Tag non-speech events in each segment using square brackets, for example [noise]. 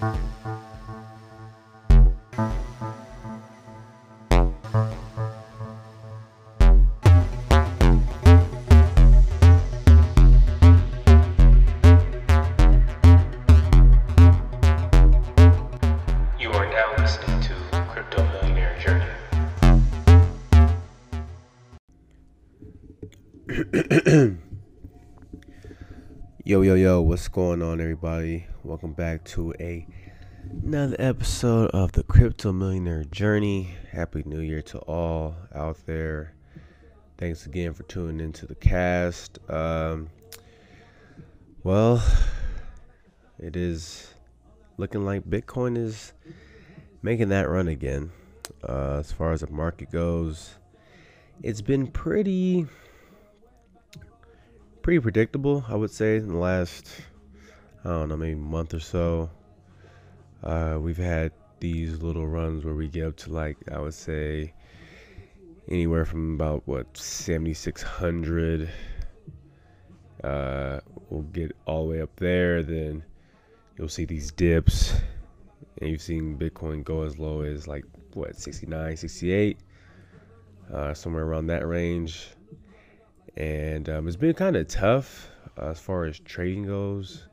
You Yo, yo, yo, what's going on, everybody? Welcome back to a another episode of the Crypto Millionaire Journey. Happy New Year to all out there. Thanks again for tuning into the cast. Um, well, it is looking like Bitcoin is making that run again. Uh, as far as the market goes, it's been pretty pretty predictable, I would say, in the last, I don't know, maybe month or so. Uh, we've had these little runs where we get up to like, I would say, anywhere from about what 7,600. Uh, we'll get all the way up there, then you'll see these dips, and you've seen Bitcoin go as low as like what 69, 68, uh, somewhere around that range and um, it's been kind of tough uh, as far as trading goes,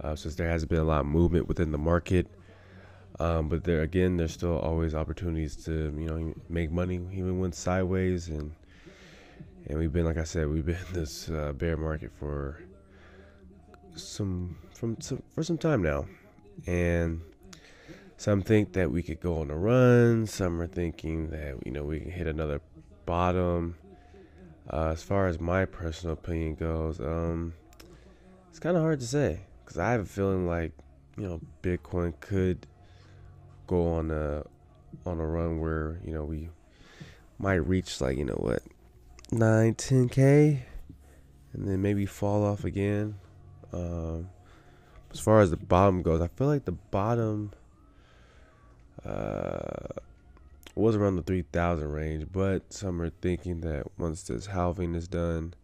uh, since there hasn't been a lot of movement within the market. Um, but there again, there's still always opportunities to you know make money even when sideways, and and we've been like I said, we've been in this uh, bear market for some from some, for some time now, and some think that we could go on a run. Some are thinking that you know we can hit another bottom. Uh, as far as my personal opinion goes, um, it's kind of hard to say because I have a feeling like you know Bitcoin could go on a on a run where you know we might reach like you know what nine ten k and then maybe fall off again. Um, as far as the bottom goes, I feel like the bottom uh, was around the 3000 range, but some are thinking that once this halving is done,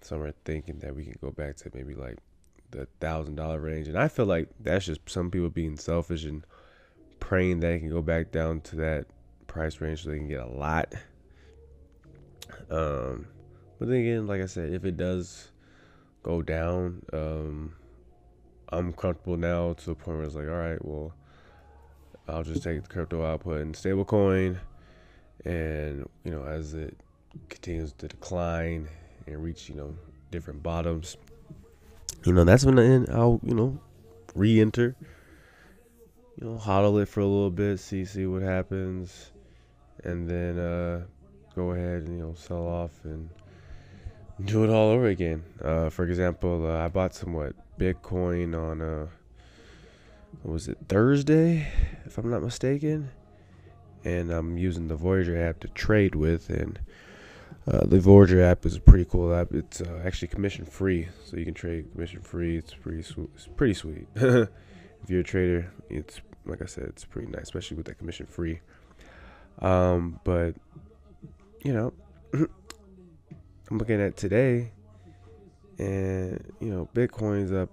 some are thinking that we can go back to maybe like the thousand dollar range. And I feel like that's just some people being selfish and praying that it can go back down to that price range so they can get a lot. Um, but then again, like I said, if it does go down, um, I'm comfortable now to the point where it's like, all right, well, I'll just take the crypto output and stablecoin, and you know as it continues to decline and reach you know different bottoms, you know that's when I'll you know re-enter, you know hodl it for a little bit, see see what happens, and then uh, go ahead and you know sell off and do it all over again. Uh, for example, uh, I bought some what Bitcoin on uh what was it Thursday, if I'm not mistaken, and I'm using the Voyager app to trade with, and uh, the Voyager app is a pretty cool app. It's uh, actually commission free, so you can trade commission free. It's pretty sweet. It's pretty sweet. [laughs] if you're a trader, it's like I said, it's pretty nice, especially with that commission free. Um, but you know, [clears throat] I'm looking at today, and you know, Bitcoin's up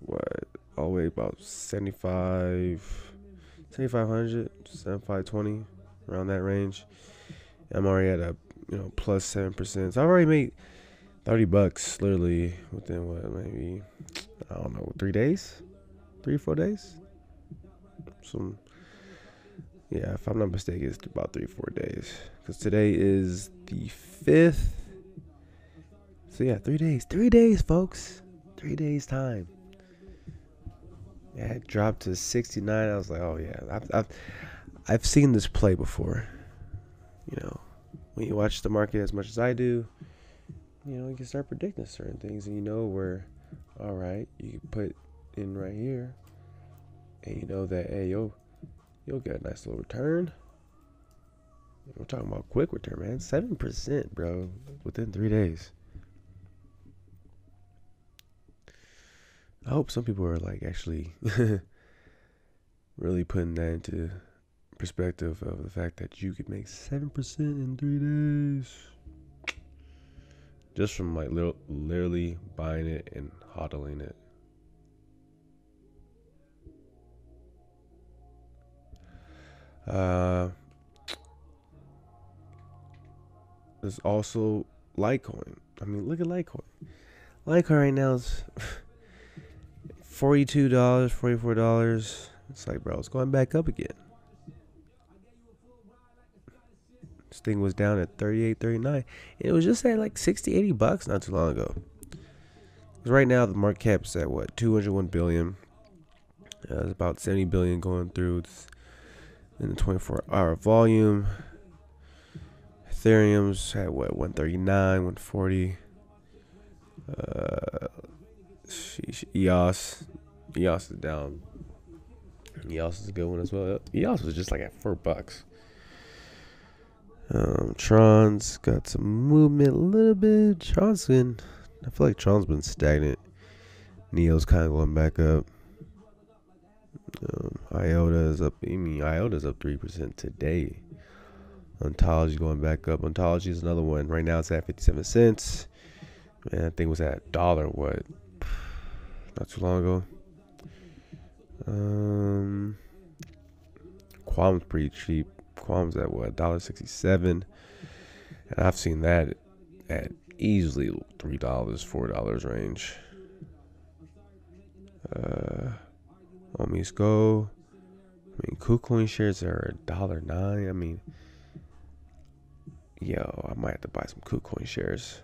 what all the way about 75 7500 7520 around that range. I'm already at a you know plus 7% so i've already made 30 bucks literally within what maybe i don't know three days? Three four days? Some yeah if i'm not mistaken it's about three four days. Because today is the 5th so yeah three days three days folks. Three days time yeah, it dropped to 69. I was like, oh yeah, I've, I've I've seen this play before. You know, when you watch the market as much as I do, you know, you can start predicting certain things, and you know where, all right, you can put in right here, and you know that hey yo, you'll get a nice little return. We're talking about quick return, man. Seven percent, bro, within three days. I hope some people are like actually [laughs] really putting that into perspective of the fact that you could make 7% in three days just from like li- literally buying it and hodling it. Uh, there's also Litecoin. I mean, look at Litecoin. Litecoin right now is [laughs] forty-two dollars, forty-four dollars. It's like, bro, it's going back up again. This thing was down at 38, 39. It was just at like 60, 80 bucks not too long ago. Right now, the market cap's at what, 201 billion. Uh, it's about 70 billion going through in the 24 hour volume. Ethereum's at what, 139, 140. Uh, EOS. EOS is down. EOS is a good one as well. EOS was just like at four bucks. Um, Tron's got some movement a little bit. Tron's been, I feel like Tron's been stagnant. Neo's kind of going back up. Um, IOTA is up. I mean, IOTA is up three percent today. Ontology going back up. Ontology is another one. Right now it's at fifty-seven cents. Man, I think it was at dollar. What? Not too long ago. Um, Qtum's pretty cheap. Qtum's at what dollar sixty seven, and I've seen that at easily three dollars, four dollars range. Uh, OmiseGO. I mean, KuCoin shares are a dollar nine. I mean, yo, I might have to buy some KuCoin shares.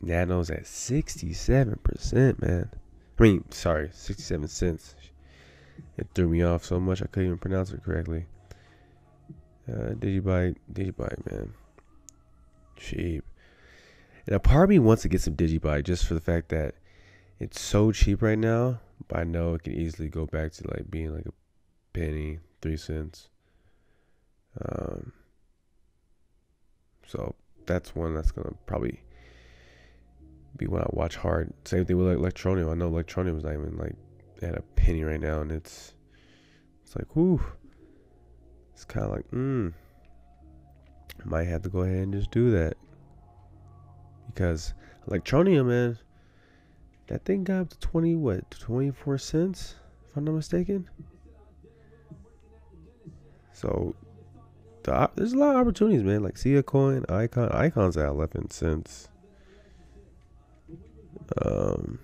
Nano's at sixty seven percent, man. I mean, sorry, sixty seven cents. It threw me off so much I couldn't even pronounce it correctly. Uh, Digibyte, Digibyte, man. Cheap. And a part of me wants to get some Digibyte just for the fact that it's so cheap right now. But I know it can easily go back to like being like a penny, three cents. Um, so that's one that's gonna probably be one I watch hard. Same thing with like Electroneum. I know Electroneum is not even like at a penny right now, and it's it's like whoo. It's kind of like mm. Might have to go ahead and just do that because Electroneum, man, that thing got up to twenty what twenty four cents, if I'm not mistaken. So the, there's a lot of opportunities, man. Like Sia Coin, Icon, Icon's at eleven cents. Um,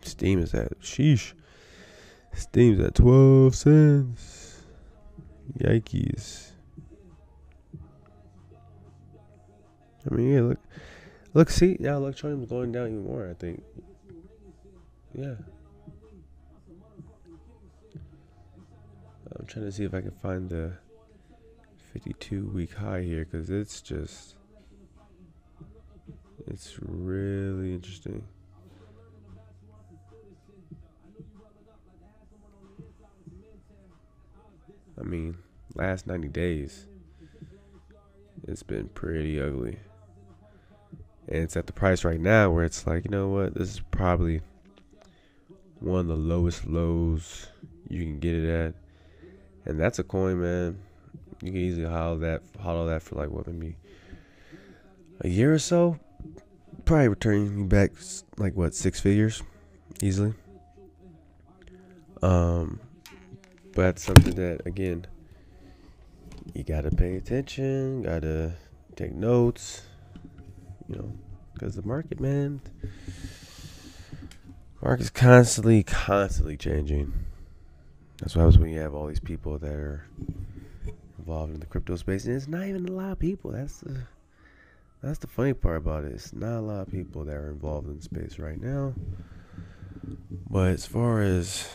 Steem is at sheesh. Steem's at twelve cents. Yikes. I mean, yeah, look, look, see, now Electroneum's going down even more. I think. Yeah. I'm trying to see if I can find the 52 week high here because it's just it's really interesting. I mean, last 90 days, it's been pretty ugly. And it's at the price right now where it's like, you know what, this is probably one of the lowest lows you can get it at. And that's a coin, man. You can easily hollow that, hollow that for like what, maybe a year or so probably returning you back like what six figures easily. Um, but that's something that again you gotta pay attention, gotta take notes, you know, because the market, man, market's constantly, constantly changing. That's what happens when you have all these people that are involved in the crypto space, and it's not even a lot of people. That's the that's the funny part about it. It's not a lot of people that are involved in space right now. But as far as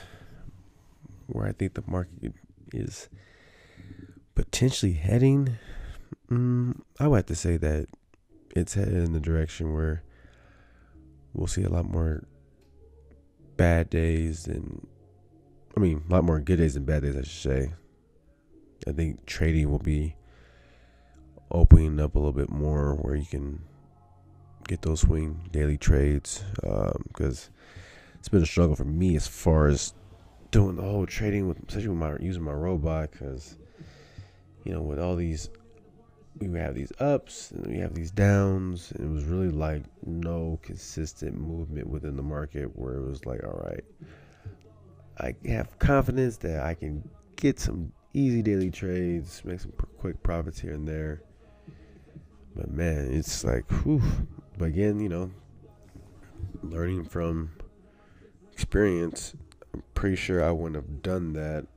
where I think the market is potentially heading, mm, I would have to say that it's headed in the direction where we'll see a lot more bad days and I mean a lot more good days and bad days I should say. I think trading will be opening up a little bit more where you can get those swing daily trades because um, it's been a struggle for me as far as doing the whole trading with especially with my using my robot because you know with all these we have these ups and we have these downs it was really like no consistent movement within the market where it was like all right I have confidence that I can get some easy daily trades, make some quick profits here and there. But man, it's like, whew. But again, you know, learning from experience, I'm pretty sure I wouldn't have done that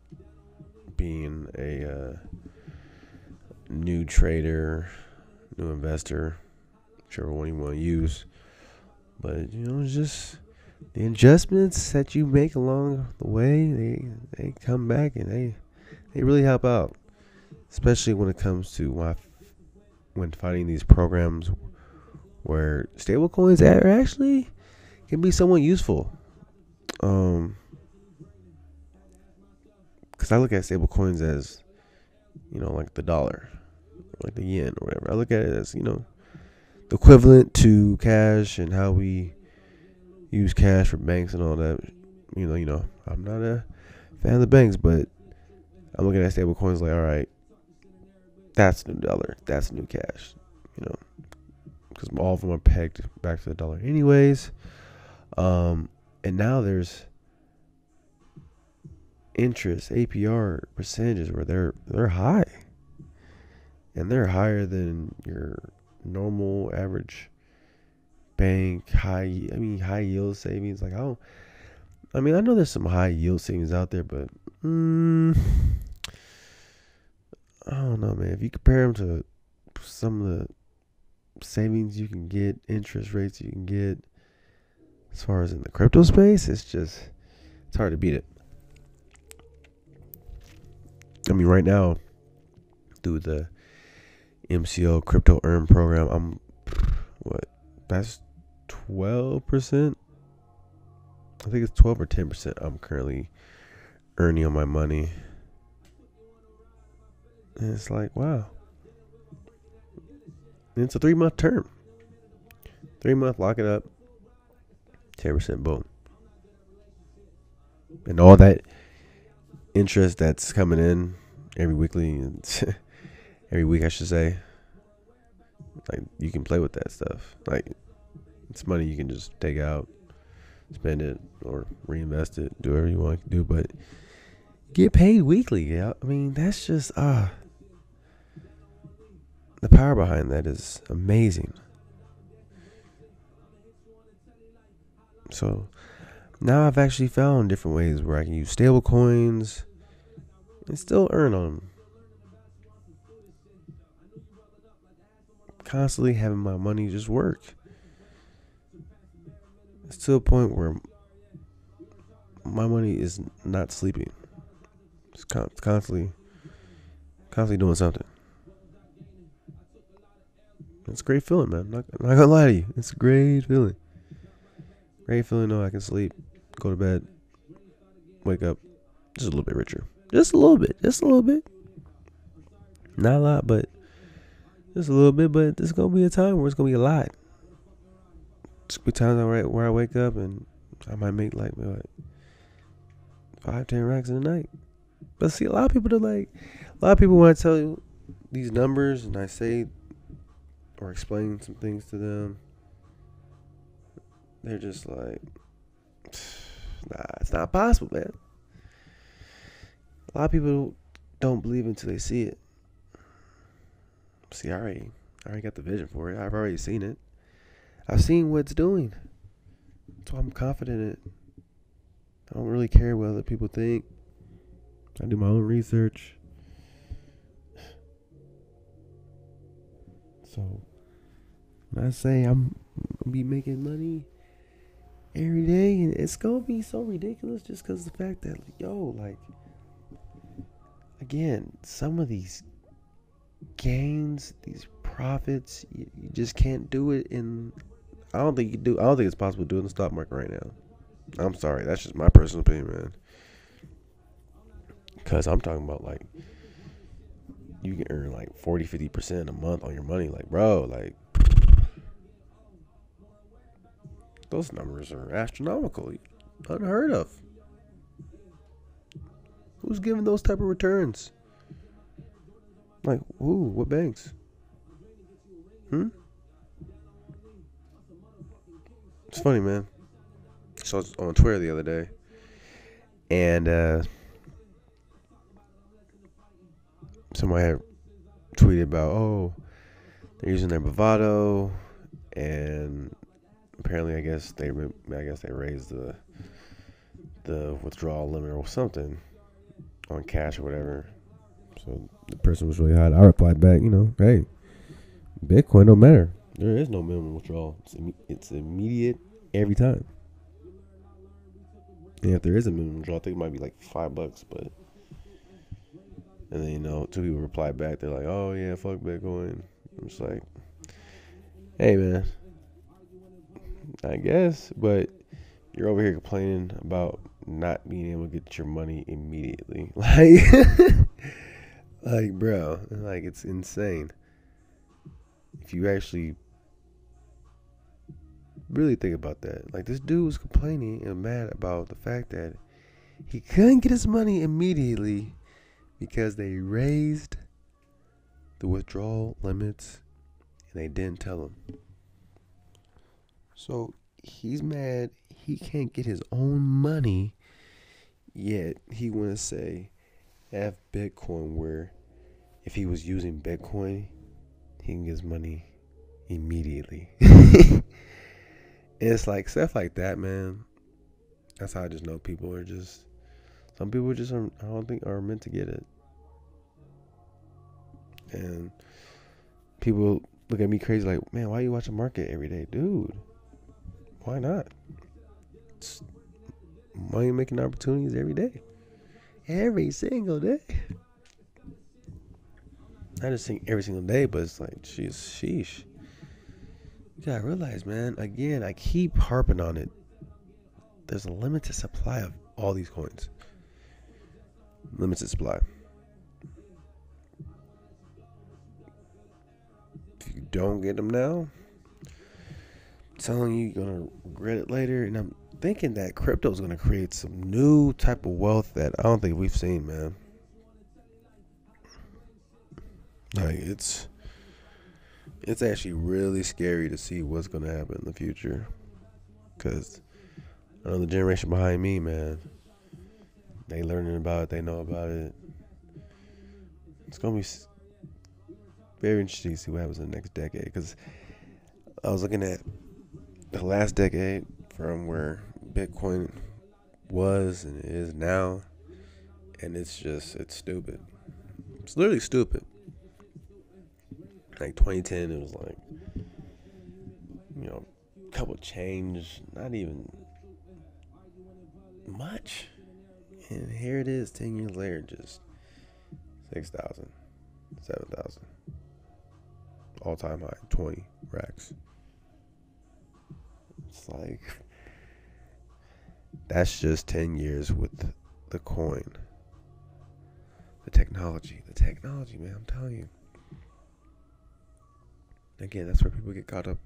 being a uh, new trader, new investor, whichever one you want to use. But you know, just the adjustments that you make along the way, they they come back and they they really help out, especially when it comes to when, when finding these programs where stablecoins are actually can be somewhat useful. Um, because I look at stablecoins as, you know, like the dollar, like the yen or whatever. I look at it as you know, the equivalent to cash and how we use cash for banks and all that. You know, you know, I'm not a fan of the banks, but I'm looking at stable coins like, all right, that's new dollar, that's new cash. You know, because all of them are pegged back to the dollar, anyways. Um, and now there's interest APR percentages where they're they're high, and they're higher than your normal average bank high. I mean, high yield savings. Like I don't. I mean, I know there's some high yield savings out there, but mm, I don't know, man. If you compare them to some of the savings you can get, interest rates you can get, as far as in the crypto space, it's just it's hard to beat it. I mean, right now, through the MCO crypto earn program, I'm what that's twelve percent. I think it's twelve or ten percent. I'm currently earning on my money, and it's like wow. And it's a three month term. Three month, lock it up. Ten percent, boom. And all that interest that's coming in every weekly, [laughs] every week, I should say. Like you can play with that stuff. Like it's money you can just take out, spend it, or reinvest it, do whatever you want to do. But get paid weekly. Yeah, I mean that's just ah. Uh, the power behind that is amazing. So now I've actually found different ways where I can use stable coins and still earn on them. Constantly having my money just work. It's to a point where my money is not sleeping. It's constantly, constantly doing something. It's a great feeling, man. I'm not, I'm not gonna lie to you. It's a great feeling. Great feeling. No, I can sleep, go to bed, wake up, just a little bit richer. Just a little bit. Just a little bit. Not a lot, but just a little bit. But there's gonna be a time where it's gonna be a lot. There's be times where I wake up and I might make like what, five, ten racks in a night. But see, a lot of people are like, a lot of people want to tell you these numbers, and I say or explain some things to them. They're just like, [sighs] nah, it's not possible, man. A lot of people don't believe until they see it. See, I already, I already got the vision for it. I've already seen it. I've seen what it's doing. So I'm confident in it. I don't really care what other people think. I do my own research. [sighs] So I say I'm be making money every day, and it's gonna be so ridiculous just because the fact that yo, like again, some of these gains, these profits, you, you, just can't do it in. I don't think you do. I don't think it's possible to do in the stock market right now. I'm sorry, that's just my personal opinion, man. Cause I'm talking about like you can earn like 40, 50 percent a month on your money, like bro, like those numbers are astronomical, unheard of. Who's giving those type of returns? Like, who? What banks? Hmm? It's funny, man. So I was on Twitter the other day, And uh, somebody had tweeted about, oh, they're using their bravado, and apparently, I guess they, I guess they raised the the withdrawal limit or something on cash or whatever. So the person was really hot. I replied back, you know, hey, Bitcoin don't matter. There is no minimum withdrawal. It's, Im- it's immediate every time. And if there is a minimum withdrawal, I think it might be like five bucks, but. And then, you know, two people replied back. They're like, oh, yeah, fuck Bitcoin. I'm just like, hey, man. I guess, but you're over here complaining about not being able to get your money immediately. [laughs] Like, like, bro, like, it's insane. If you actually really think about that, like, this dude was complaining and mad about the fact that he couldn't get his money immediately because they raised the withdrawal limits and they didn't tell him. So he's mad he can't get his own money yet he want to say F Bitcoin where if he was using Bitcoin he can get his money immediately. [laughs] it's like stuff like that, man. That's how I just know people are just some people just are, I don't think are meant to get it. And people look at me crazy like, man, why you watch market every day? Dude, why not? It's money making opportunities every day. Every single day. I just think every single day, but it's like, sheesh, sheesh. You gotta realize, man, again, I keep harping on it. There's a limited supply of all these coins. Limited supply. If you don't get them now, telling you, you're gonna regret it later. And I'm thinking that crypto is gonna create some new type of wealth that I don't think we've seen, man. Like it's it's actually really scary to see what's gonna happen in the future. Cause I know the generation behind me, man. They learning about it. They know about it. It's gonna be very interesting to see what happens in the next decade. Because I was looking at the last decade from where Bitcoin was and is now, and it's just it's stupid. It's literally stupid. Like 2010, it was like you know, a couple change, not even much. And here it is 10 years later, just 6,000, 7,000. All time high, 20 racks. It's like, that's just 10 years with the coin. The technology, the technology, man, I'm telling you. Again, that's where people get caught up.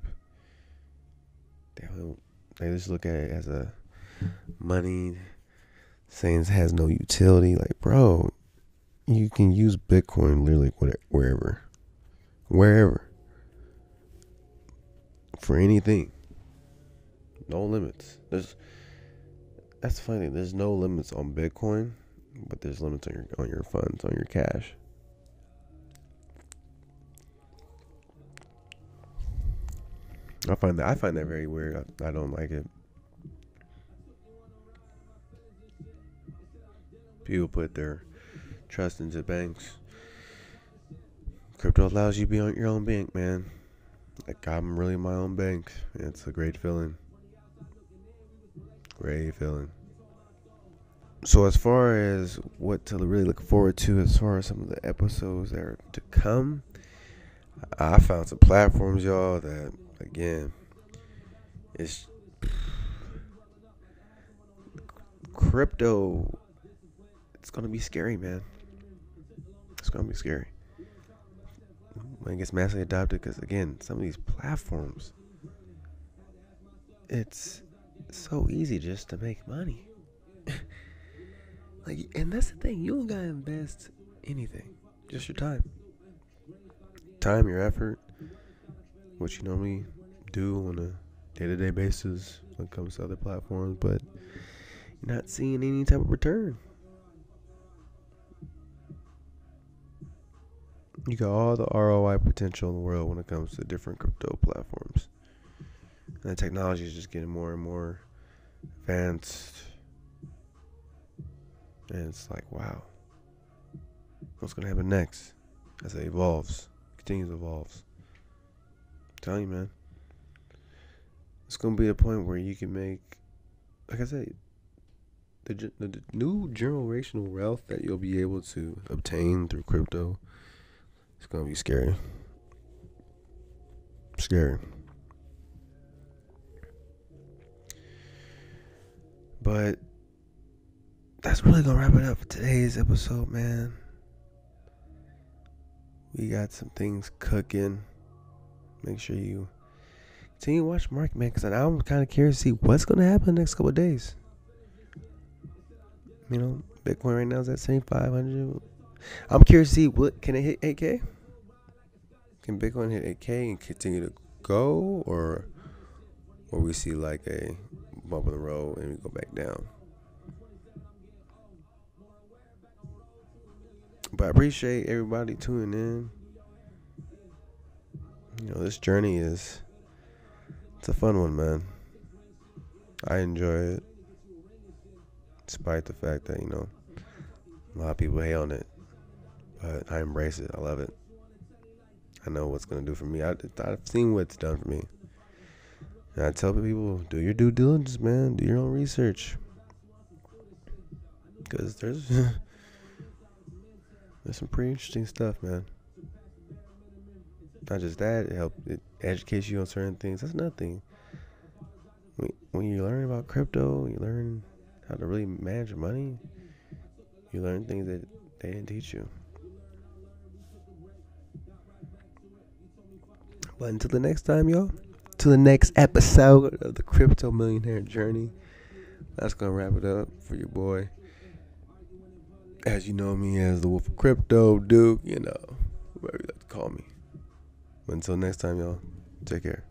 They don't, they just look at it as a money saying it has no utility. Like, bro, you can use Bitcoin literally wherever, wherever, for anything. No limits. There's that's funny. There's no limits on Bitcoin, but there's limits on your on your funds, on your cash. I find that I find that very weird. I, I don't like it. People put their trust into banks. Crypto allows you to be on your own bank, man. Like I'm really my own bank. It's a great feeling. Great feeling. So as far as what to really look forward to, as far as some of the episodes that are to come, I found some platforms, y'all, that again, it's crypto. It's gonna be scary, man. It's gonna be scary when it gets massively adopted. Because again, some of these platforms, it's so easy just to make money. [laughs] like, and that's the thing. You don't gotta invest anything, just your time, time, your effort, what you normally do on a day-to-day basis when it comes to other platforms. But you're not seeing any type of return. You got all the ROI potential in the world when it comes to different crypto platforms. And the technology is just getting more and more advanced. And it's like, wow. What's going to happen next as it evolves, continues to evolve? I'm telling you, man. It's going to be a point where you can make, like I said, the, the, the new generational wealth that you'll be able to obtain through crypto it's gonna be scary. Scary. But that's really gonna wrap it up for today's episode, man. We got some things cooking. Make sure you continue to watch Mark, man, because I'm kind of curious to see what's gonna happen the next couple days. You know, Bitcoin right now is at 7,500. I'm curious to see what can it hit 8K? Can Bitcoin hit 8K and continue to go, or or we see like a bump in the road and we go back down? But I appreciate everybody tuning in. You know, this journey is it's a fun one, man. I enjoy it. Despite the fact that, you know, a lot of people hate on it. But I embrace it. I love it. I know what's gonna do for me. I, I've seen what it's done for me. And I tell people, do your due diligence, man. Do your own research. Because there's [laughs] there's some pretty interesting stuff, man. Not just that, it helps it educates you on certain things. That's nothing. When, when you learn about crypto, you learn how to really manage your money. You learn things that they didn't teach you. But until the next time, y'all, to the next episode of the Crypto Millionaire Journey, that's going to wrap it up for your boy. As you know me as the Wolf of Crypto, Duke, you know, whatever you like to call me. Until next time, y'all, take care.